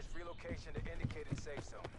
Advise relocation to indicated safe zone.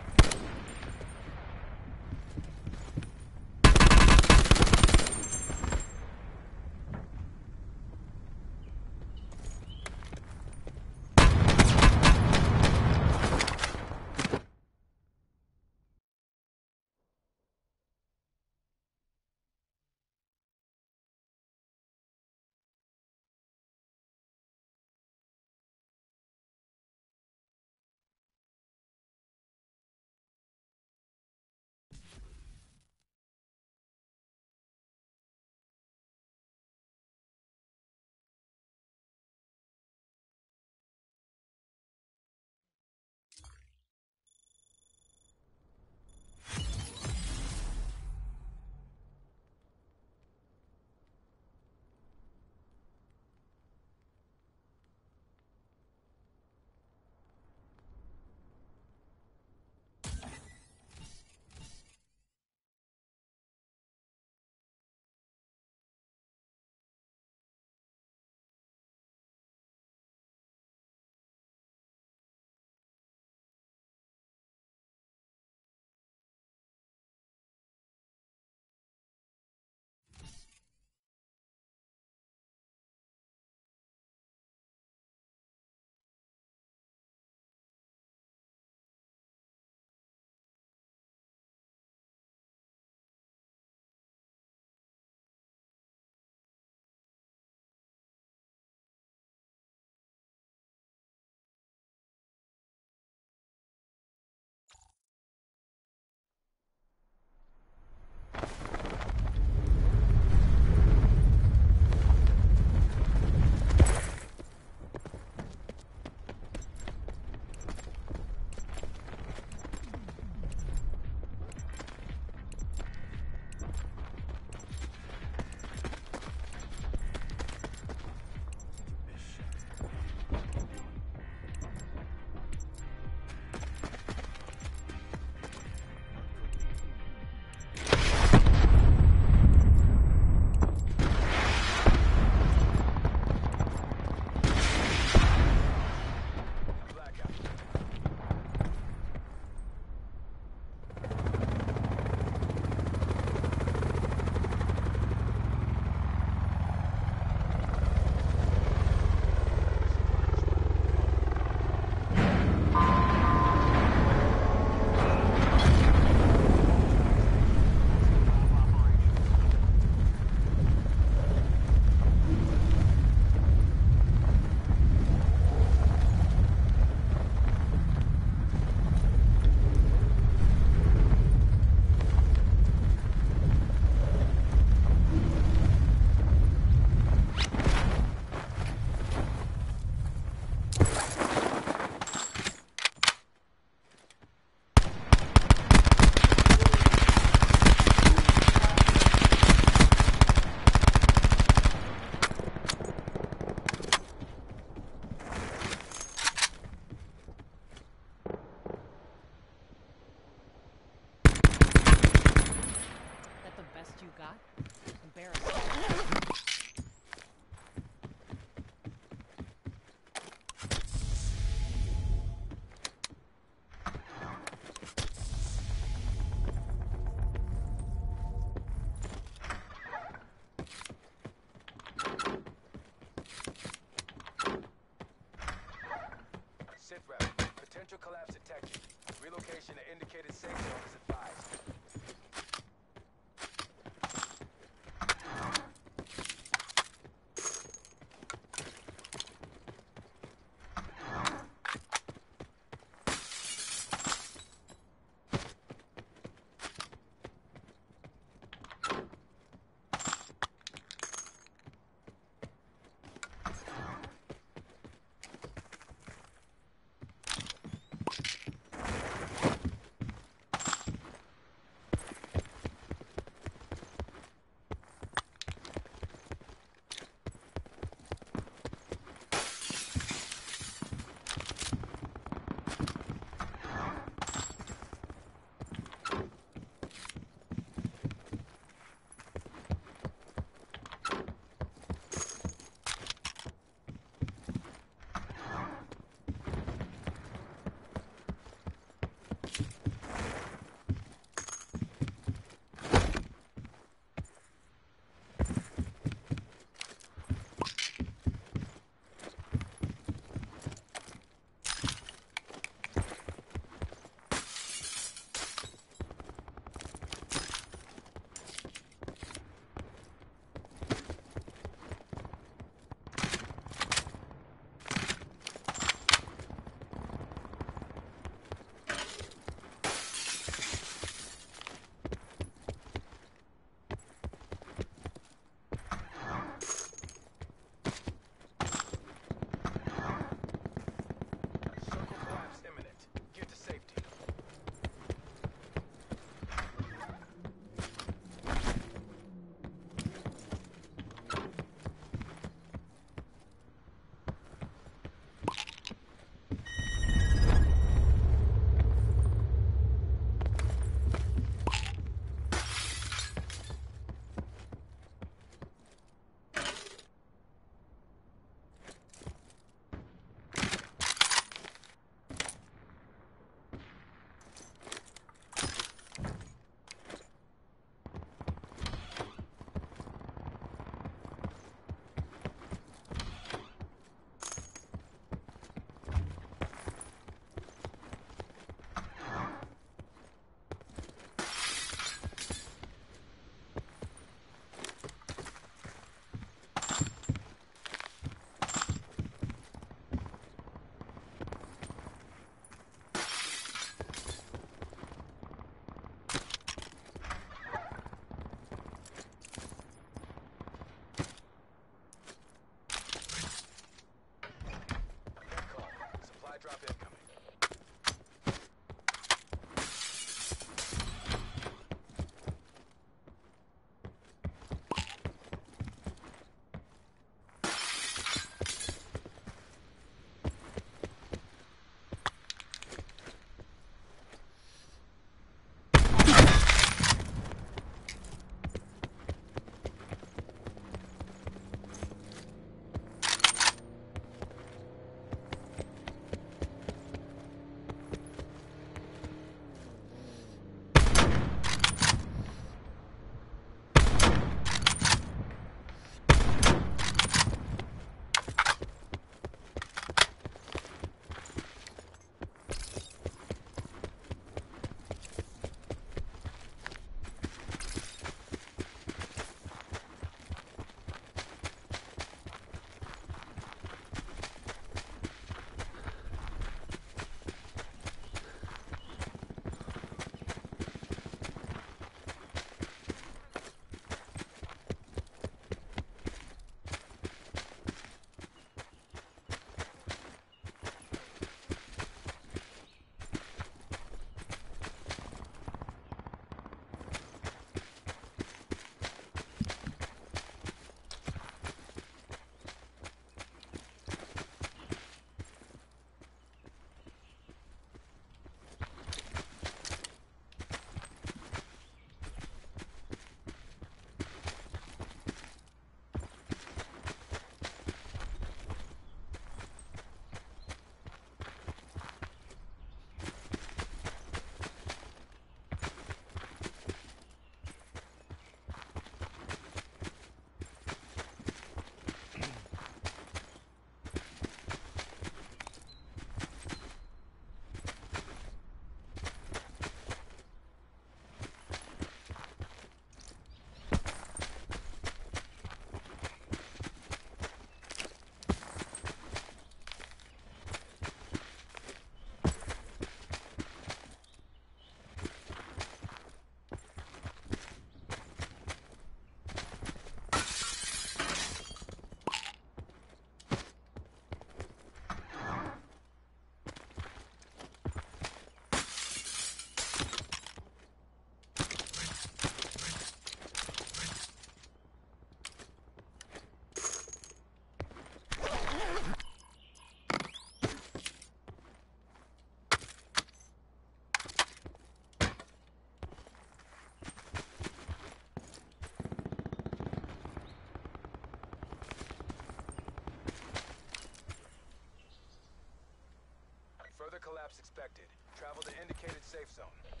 Expected. Travel to indicated safe zone.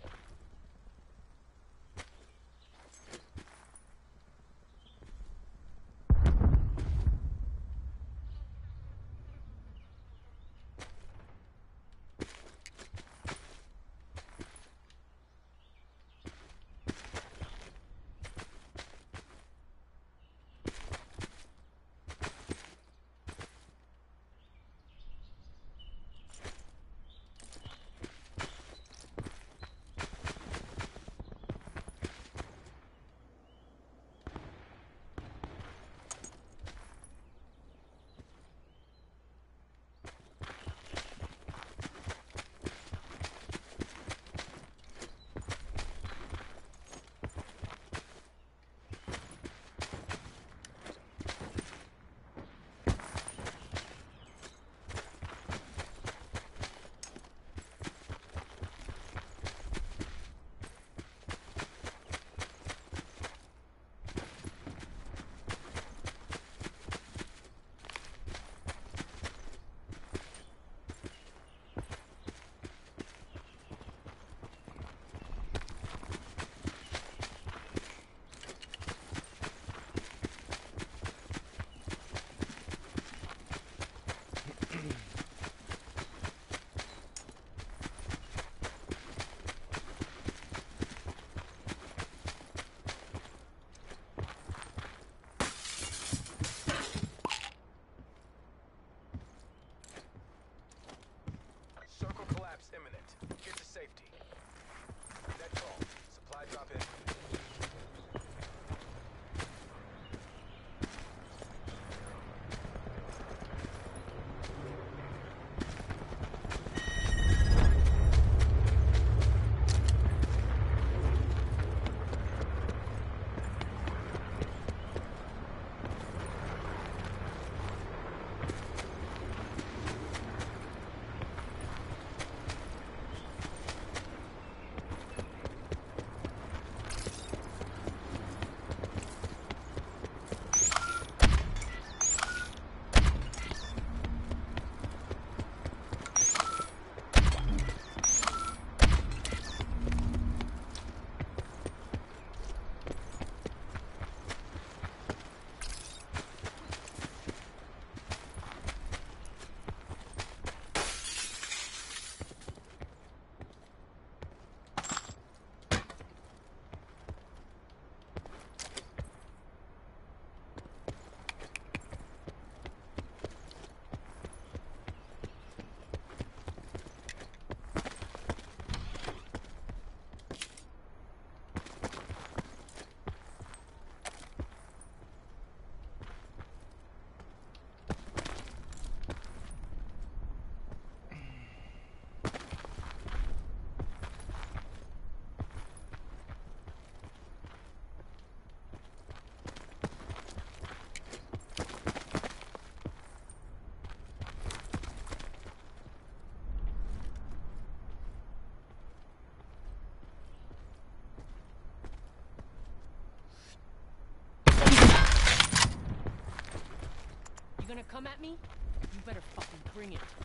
Gonna come at me? You better fucking bring it.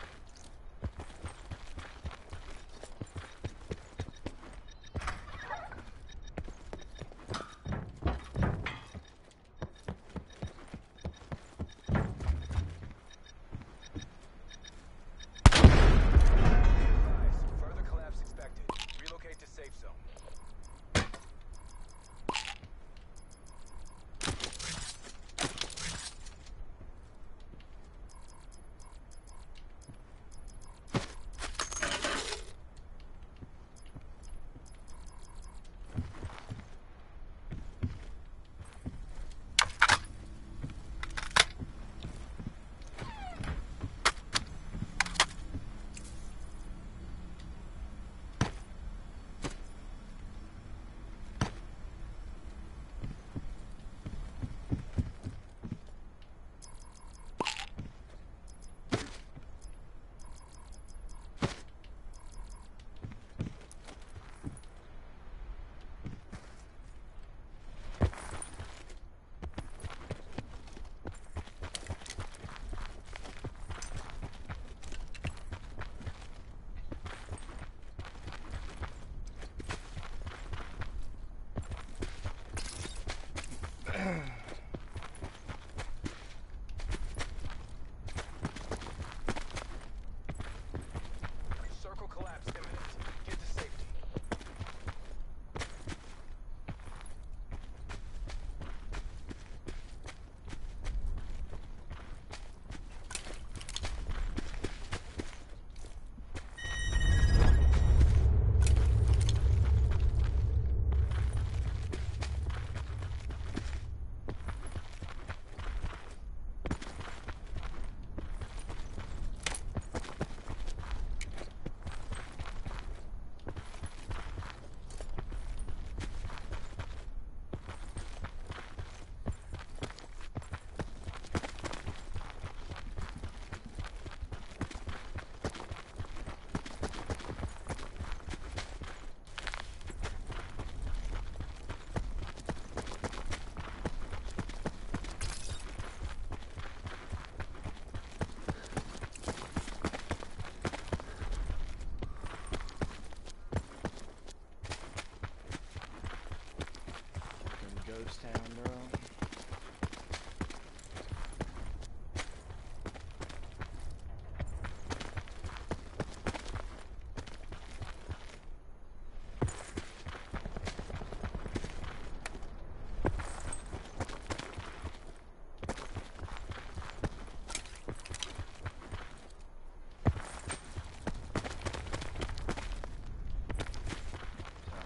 Town, bro.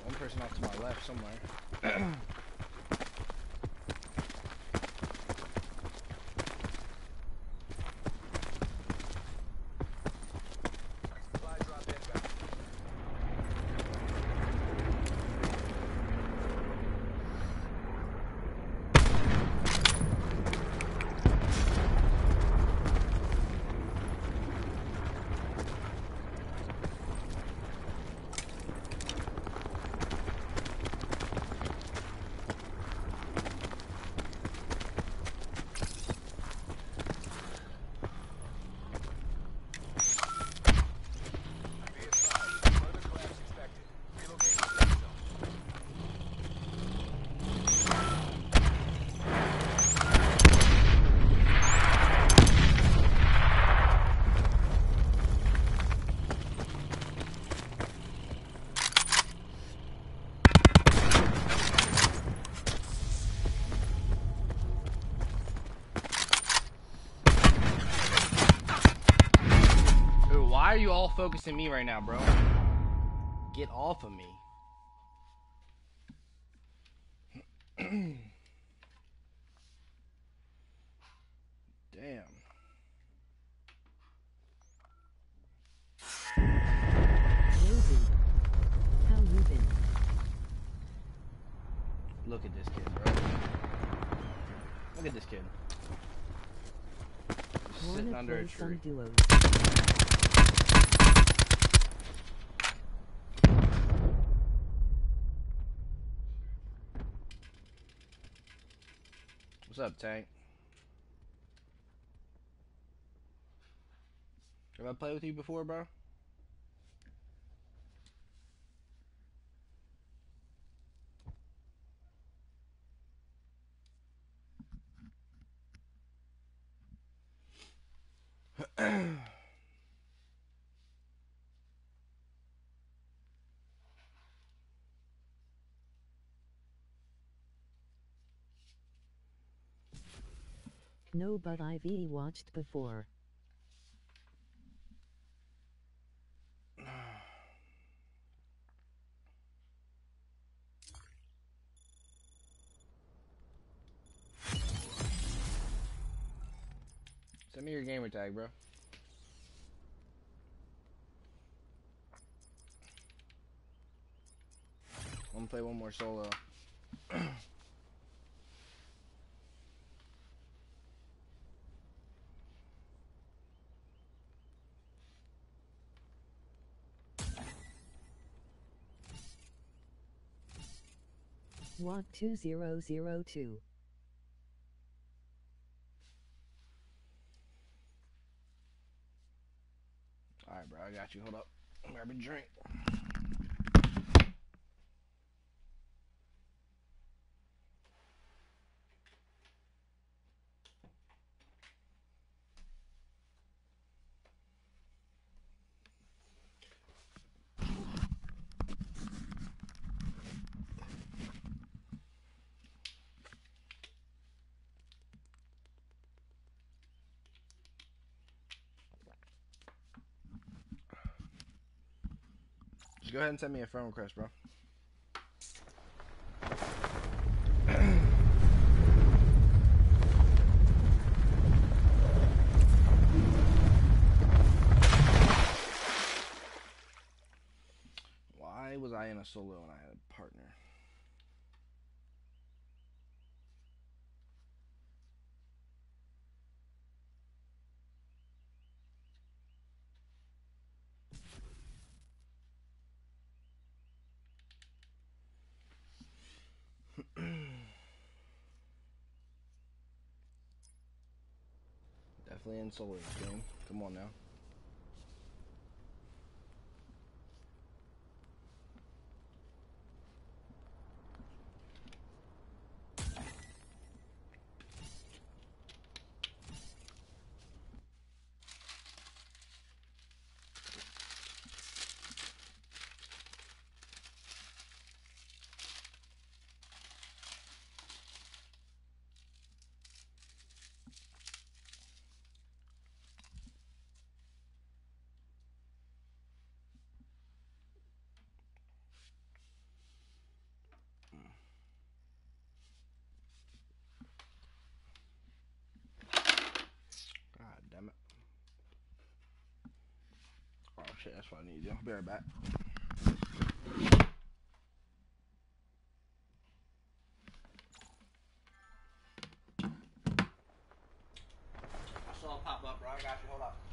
One person off to my left somewhere. focusing me right now, bro? Get off of me. Damn. Look at this kid, bro. Look at this kid. Just sitting under a tree. Up, Tank? Have I played with you before, bro? No, but I've watched before. Send me your gamer tag, bro. I'm gonna play one more solo. What 2002? Alright, bro, I got you. Hold up. Grab a drink. Go ahead and send me a friend request, bro. Why was I in a solo and I had a partner? Solo this game. Come on now. Shit. That's what I need to do. Be right back. I saw it pop up, bro. I got you. Hold up.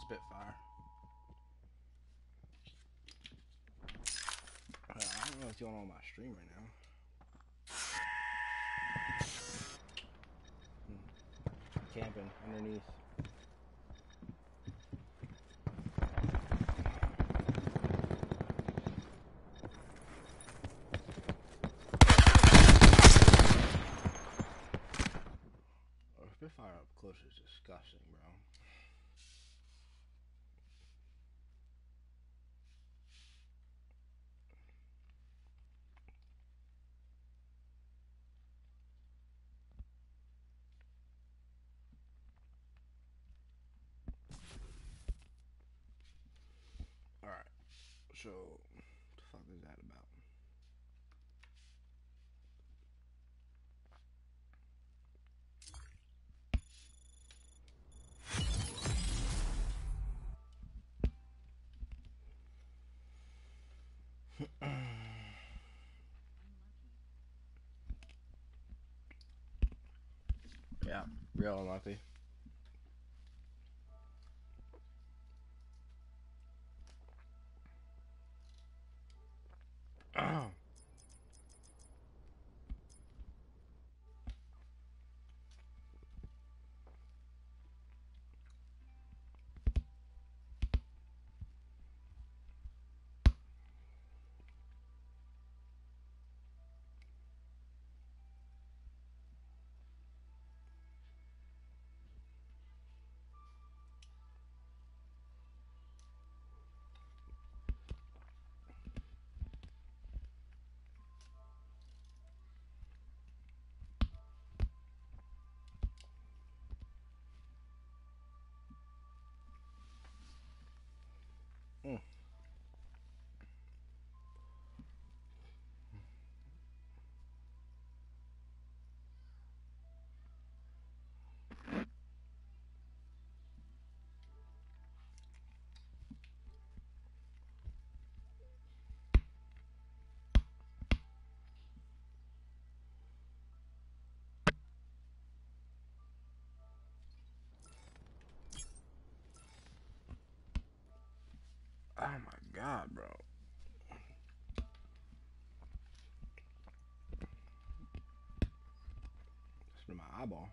Spitfire. Uh, I don't know what's going on with my stream right now. Hmm. Camping underneath. Oh, Spitfire up close is disgusting, bro. Alright. So, what the fuck is that about? yeah, real unlucky. Oh god, bro. It's my eyeball.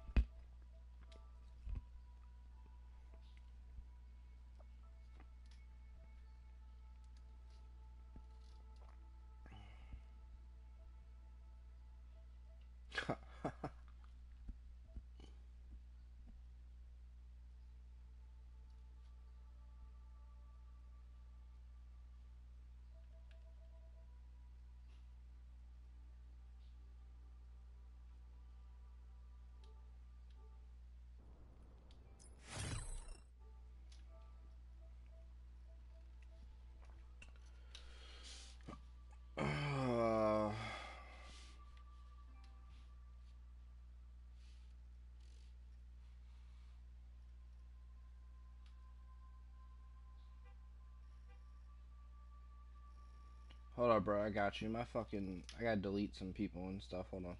Hold up, bro. I got you. My fucking. I gotta delete some people and stuff. Hold on.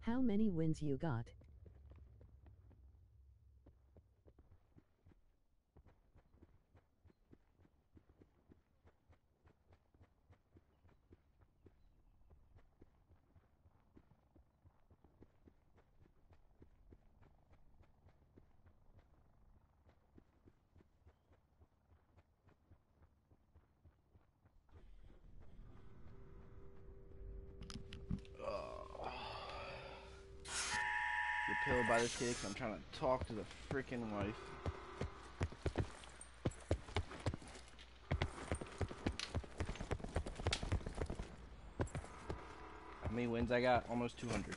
How many wins you got? Get pilled by this kid I'm trying to talk to the freaking wife. How many wins I got? Almost 200.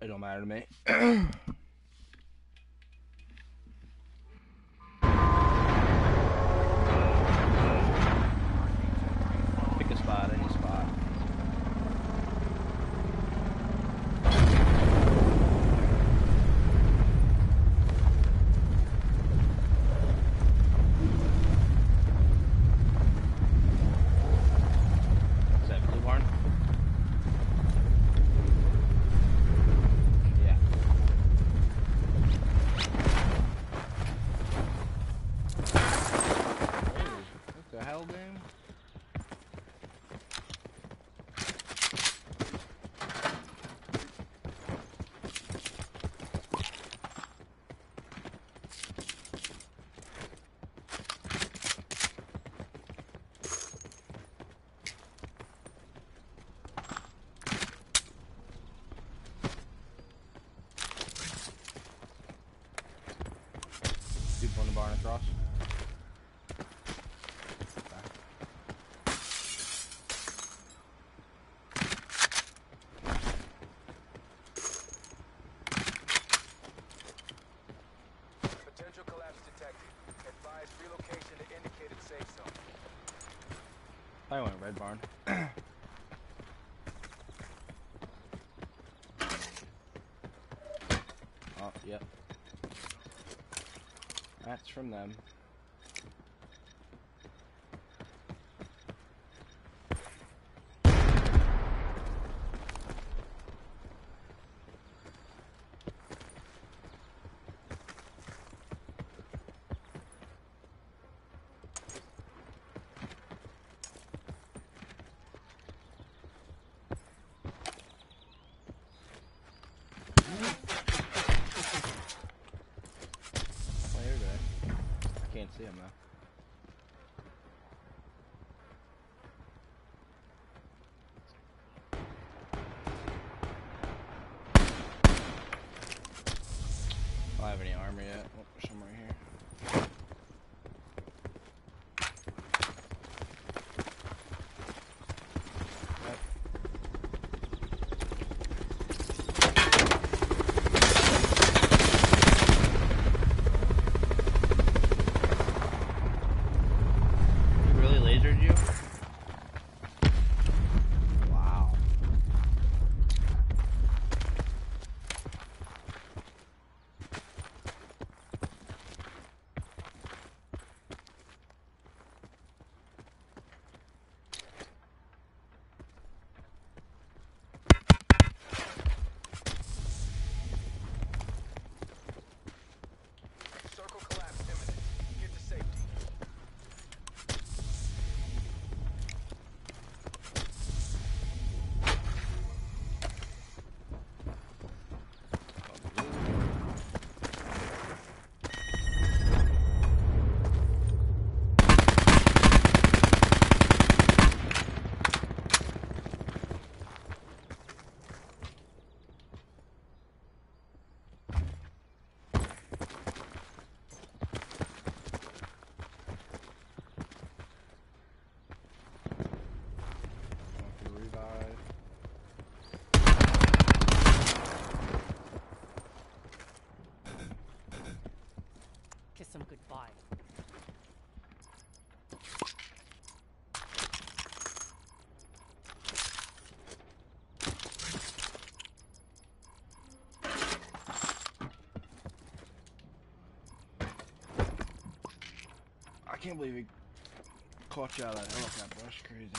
it don't matter to me. Pick a spot, any spot. Is that blue barn? Yeah. What the hell, game? People in the barn across. I went red barn. oh, yep. That's from them. Oh, you're good. I can't see him though. I don't have any armor yet. Oh, there's can't believe he caught you out of that elephant brush. Crazy.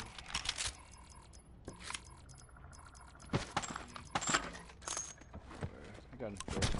I got him.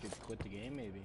Just quit the game, maybe.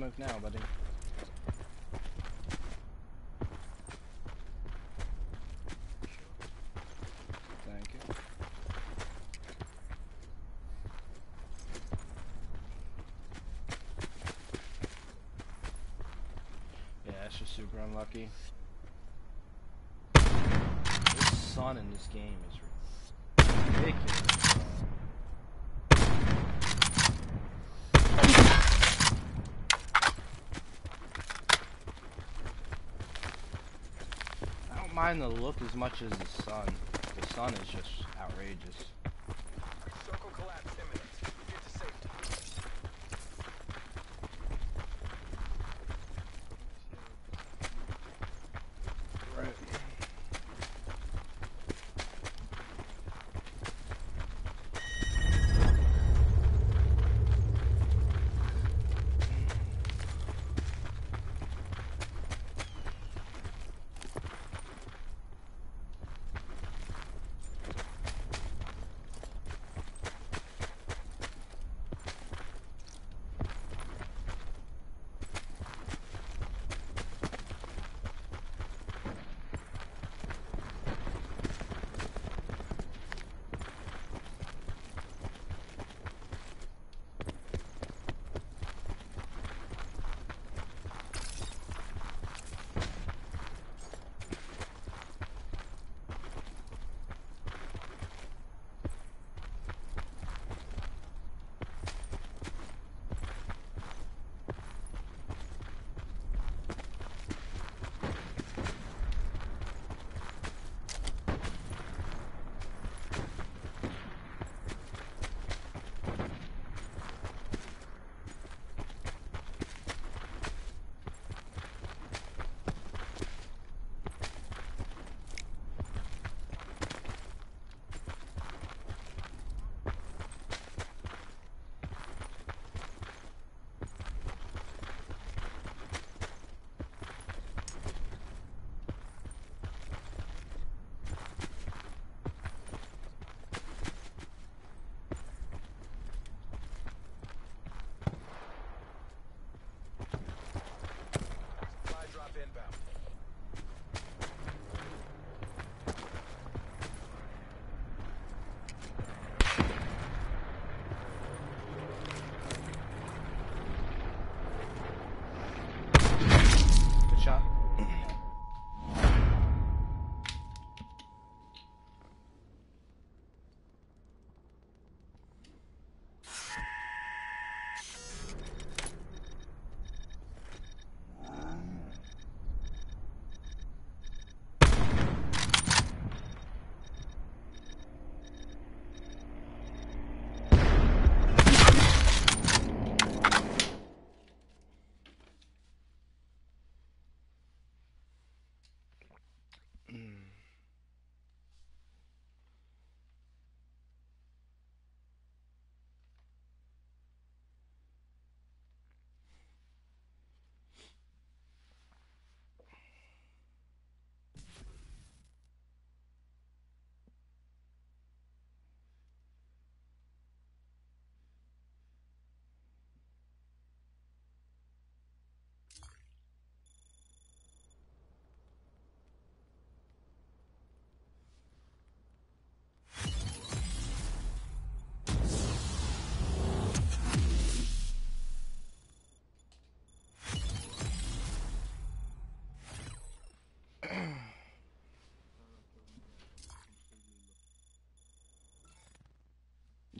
Smoke now, buddy. Thank you. Yeah, that's just super unlucky. This sun in this game is ridiculous. bro. I don't mind the look as much as the sun. The sun is just outrageous.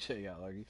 Check you say you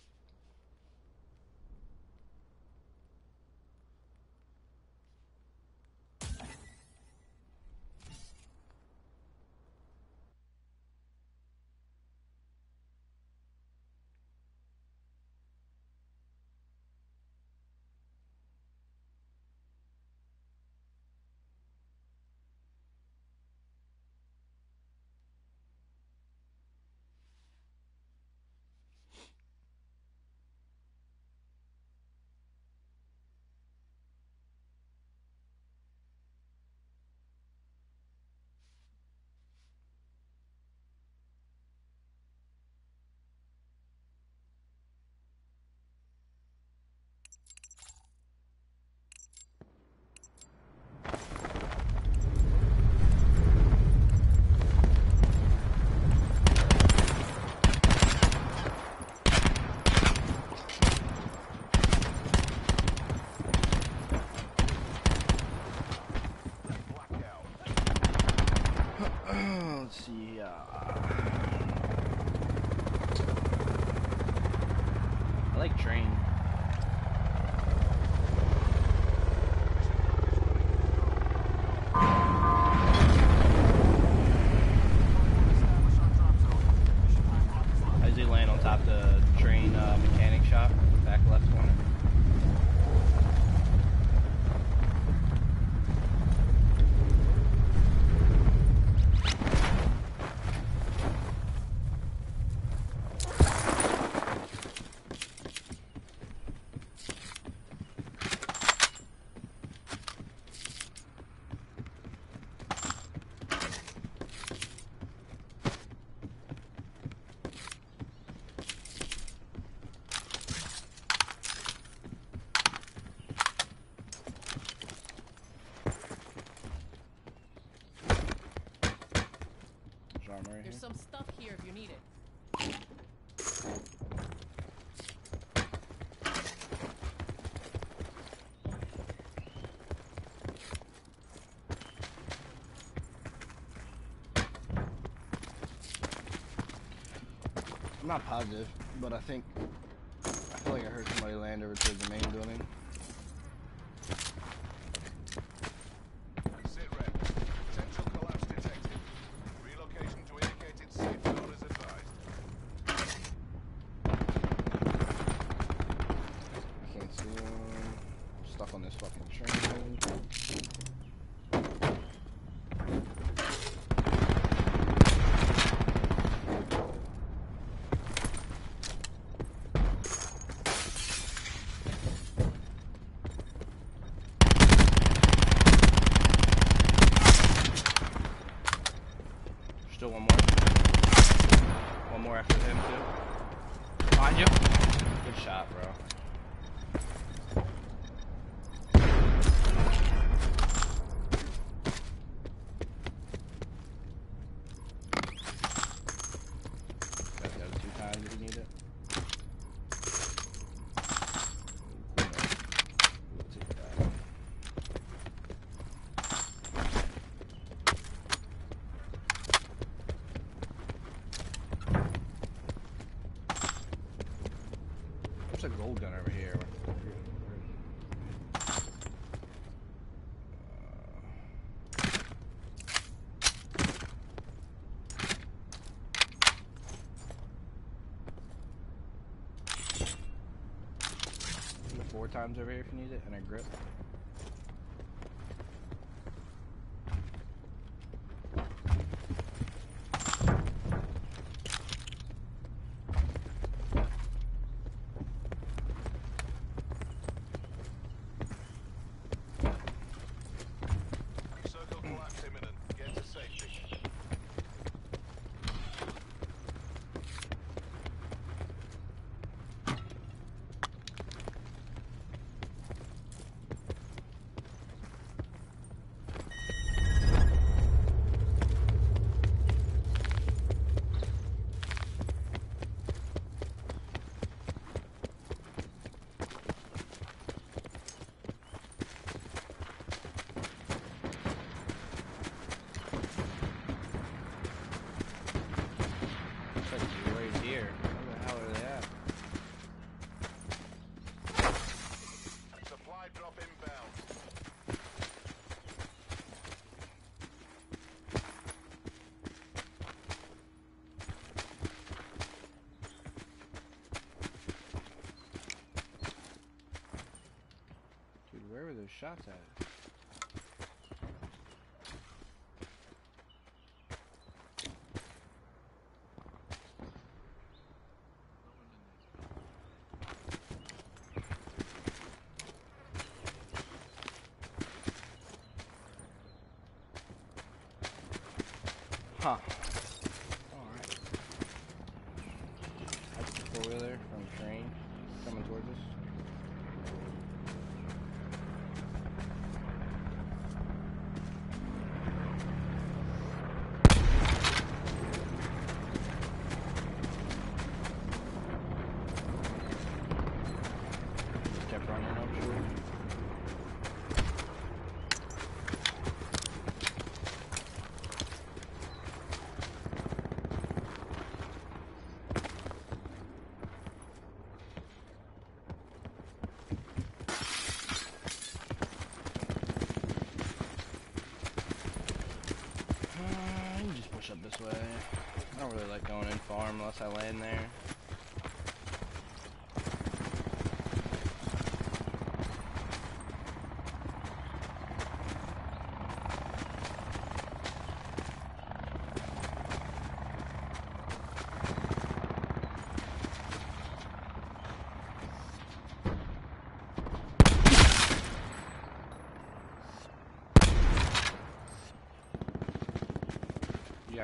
Not positive, but I think I feel like I heard somebody land over towards the main building. four times over here if you need it, and a grip. shots at it. Huh. farm unless I land there.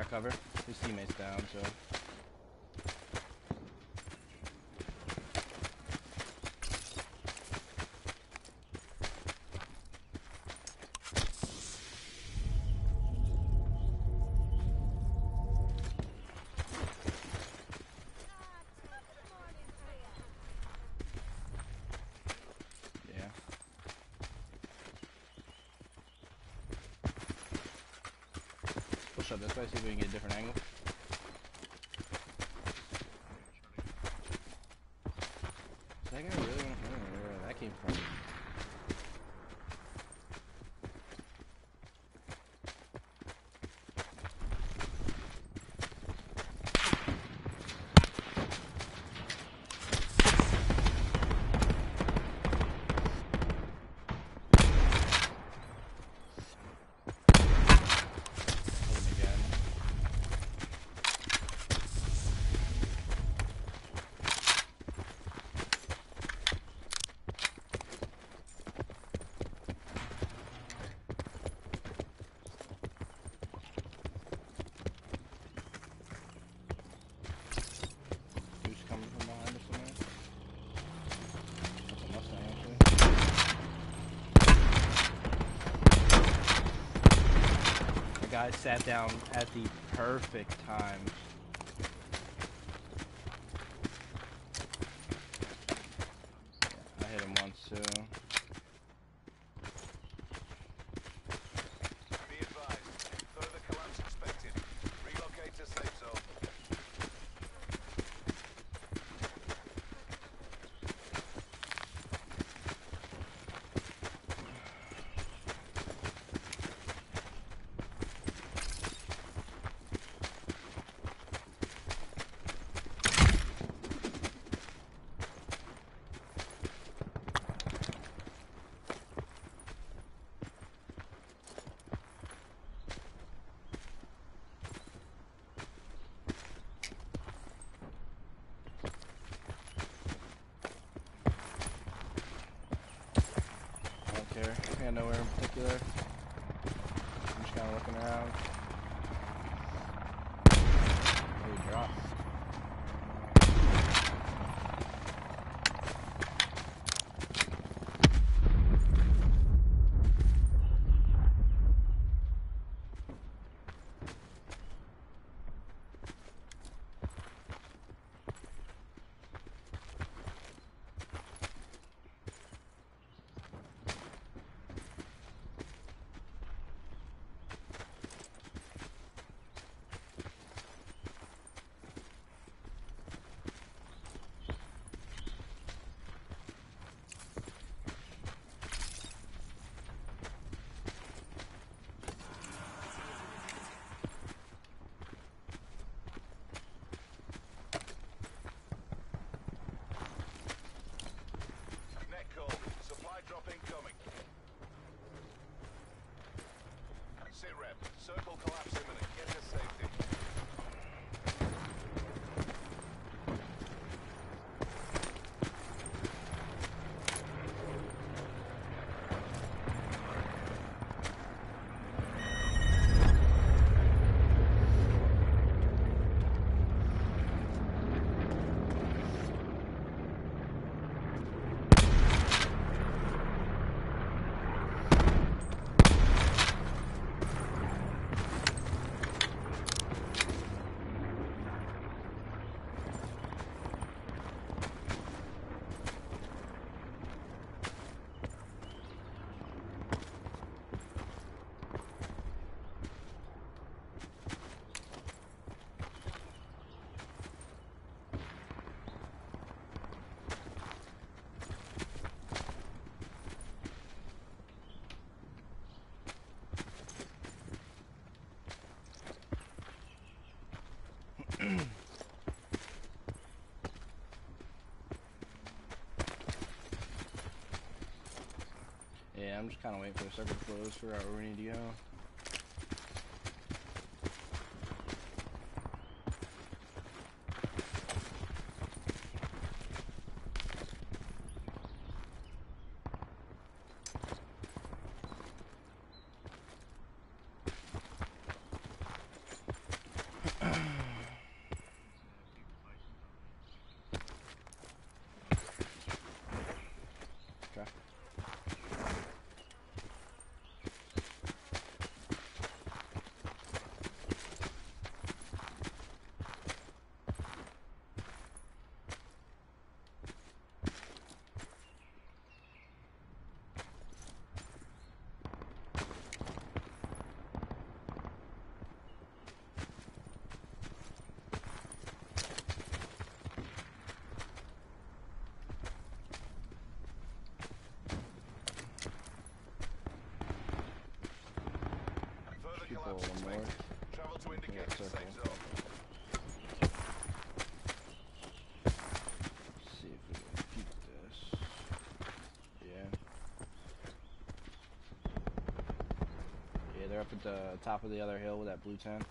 Cover? His teammate's down, so this way, see if we can get a different angle. I sat down at the perfect time. I'm just kind of waiting for the circle to close for our we to go. Okay. Further People collapse one more. expected. Travel to indicated circle. safe zone. see if we can keep this. Yeah. Yeah, they're up at the top of the other hill with that blue tent.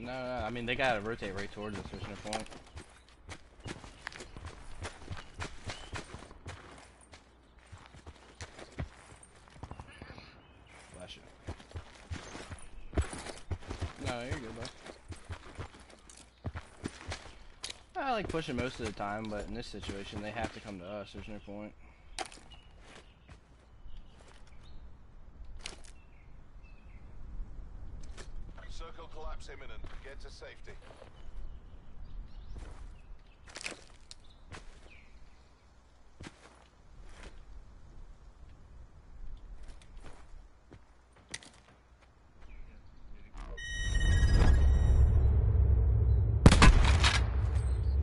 No, no, I mean they gotta rotate right towards us. There's no point. Bless you. No, you're good, bud. I like pushing most of the time, but in this situation, they have to come to us. There's no point. Circle collapse imminent. Get to safety.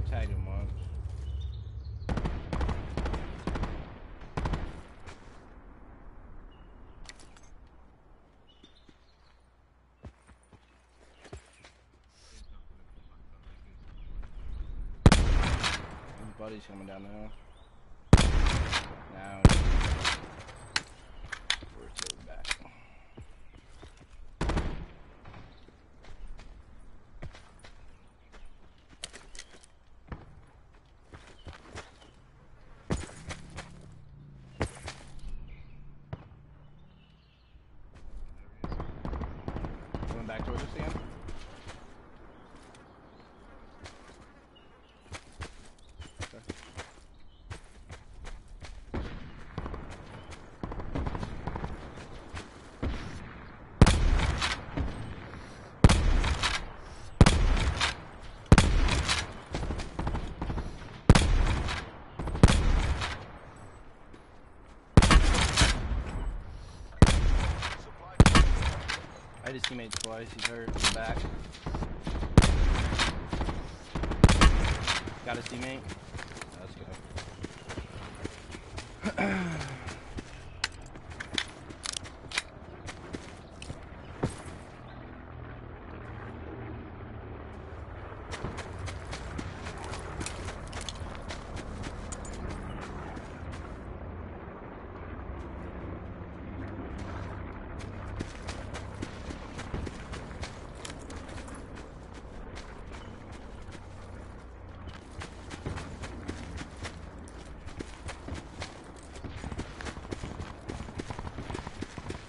Tagged him once. His buddy's coming down the hill. Now, rotate back. Coming back towards us again. Teammate twice. He's hurt in the back. Got his teammate. Let's go.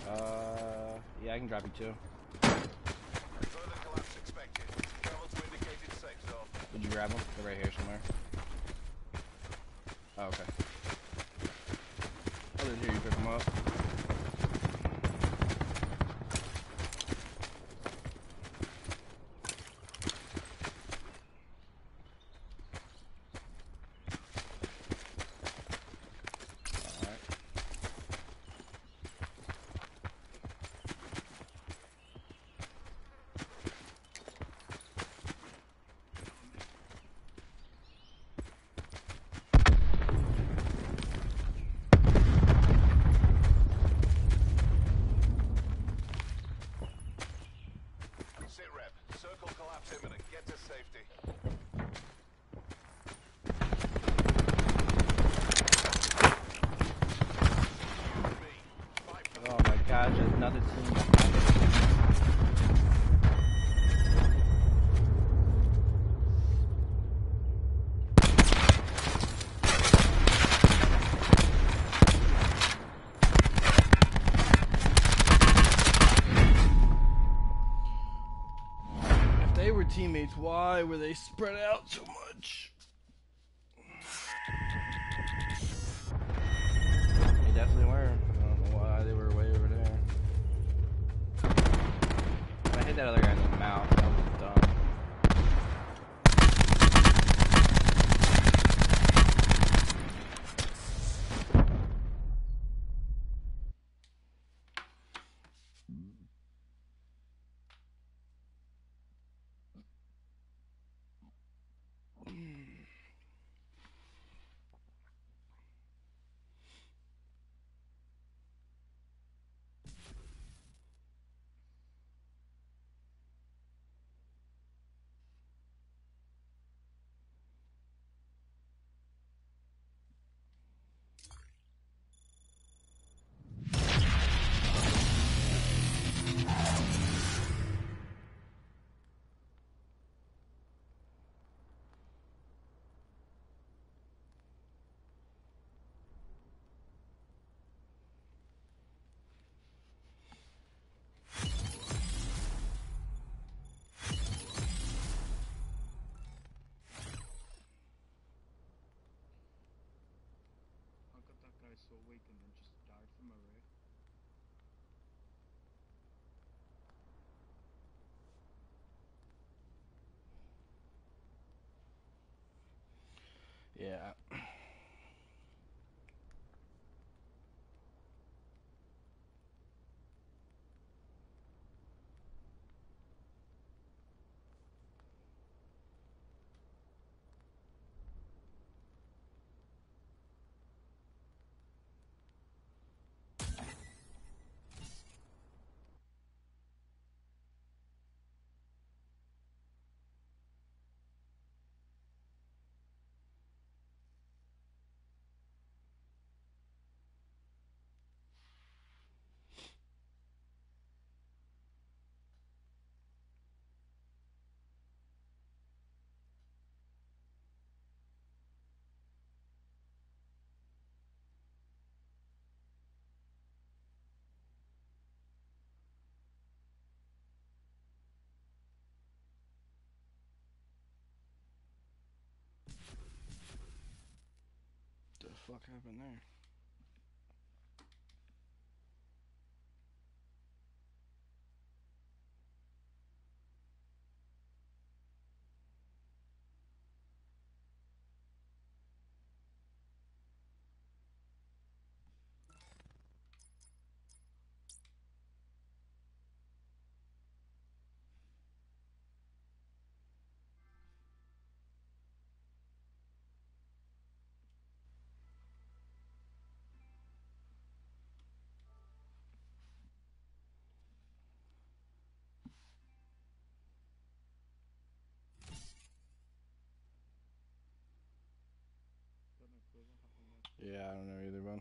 Uh, yeah, I can drop you too. Yeah. fuck happened there? Yeah, I don't know either one.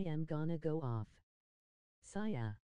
I am gonna go off. Saya.